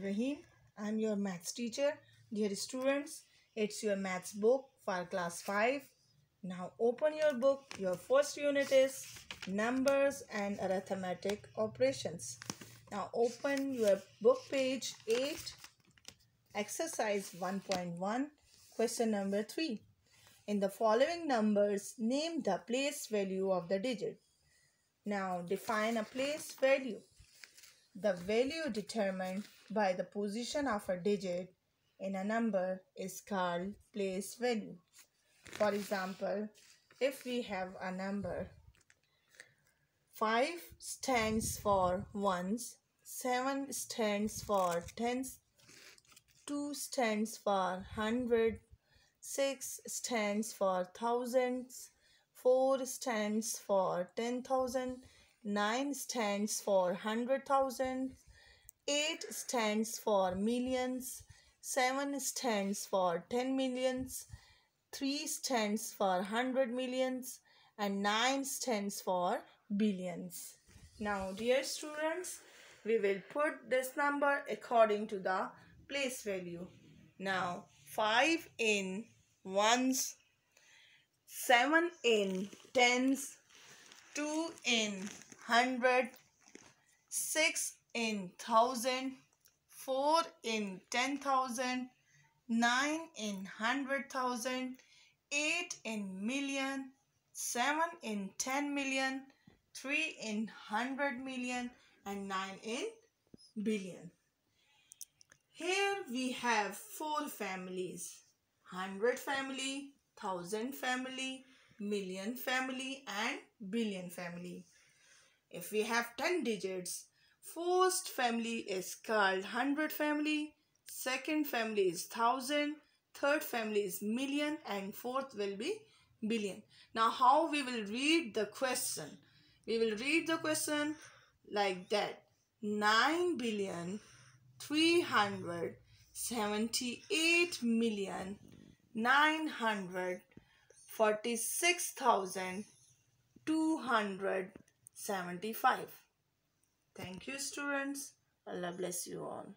Rahim. I'm your maths teacher. Dear students, it's your maths book for class 5. Now open your book. Your first unit is numbers and arithmetic operations. Now open your book page 8, exercise 1.1, question number 3. In the following numbers, name the place value of the digit. Now define a place value. The value determined by the position of a digit in a number is called place value. For example, if we have a number 5 stands for ones, 7 stands for tens, 2 stands for hundred, 6 stands for thousands, 4 stands for 10,000, 9 stands for 100,000, 8 stands for millions, 7 stands for 10 millions, 3 stands for 100 millions, and 9 stands for billions. Now, dear students, we will put this number according to the place value. Now, 5 in ones, 7 in tens, 2 in hundred, six in thousand, four in ten thousand, nine in hundred thousand, eight in million, seven in ten million, three in hundred million, and nine in billion. Here we have four families. Hundred family, thousand family, million family and billion family. If we have 10 digits, first family is called hundred family, second family is thousand, third family is million and fourth will be billion. Now how we will read the question? We will read the question like that. 9 billion 378 million 946,200 75. Thank you students. Allah bless you all.